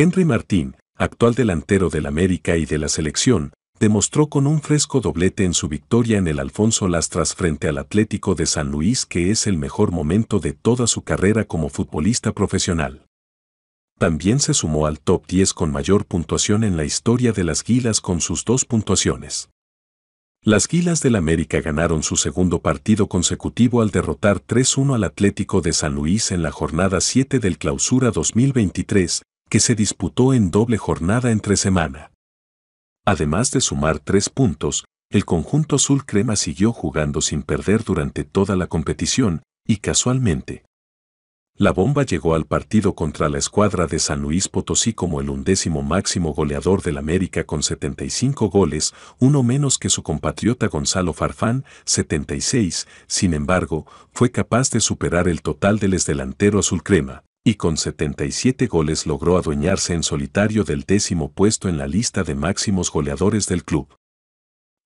Henry Martín, actual delantero del América y de la selección, demostró con un fresco doblete en su victoria en el Alfonso Lastras frente al Atlético de San Luis que es el mejor momento de toda su carrera como futbolista profesional. También se sumó al top 10 con mayor puntuación en la historia de las Guilas con sus dos puntuaciones. Las Guilas del América ganaron su segundo partido consecutivo al derrotar 3-1 al Atlético de San Luis en la jornada 7 del Clausura 2023, que se disputó en doble jornada entre semana. Además de sumar tres puntos, el conjunto azul crema siguió jugando sin perder durante toda la competición, y casualmente. La bomba llegó al partido contra la escuadra de San Luis Potosí como el undécimo máximo goleador del América con 75 goles, uno menos que su compatriota Gonzalo Farfán, 76, sin embargo, fue capaz de superar el total del exdelantero azul crema, y con 77 goles logró adueñarse en solitario del décimo puesto en la lista de máximos goleadores del club.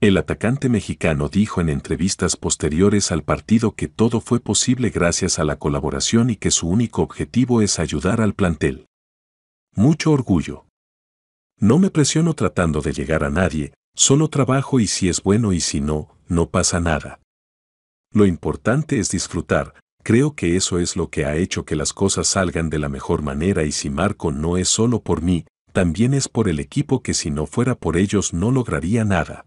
El atacante mexicano dijo en entrevistas posteriores al partido que todo fue posible gracias a la colaboración y que su único objetivo es ayudar al plantel. Mucho orgullo. No me presiono tratando de llegar a nadie, solo trabajo y si es bueno y si no, no pasa nada. Lo importante es disfrutar, Creo que eso es lo que ha hecho que las cosas salgan de la mejor manera y si Marco no es solo por mí, también es por el equipo que si no fuera por ellos no lograría nada.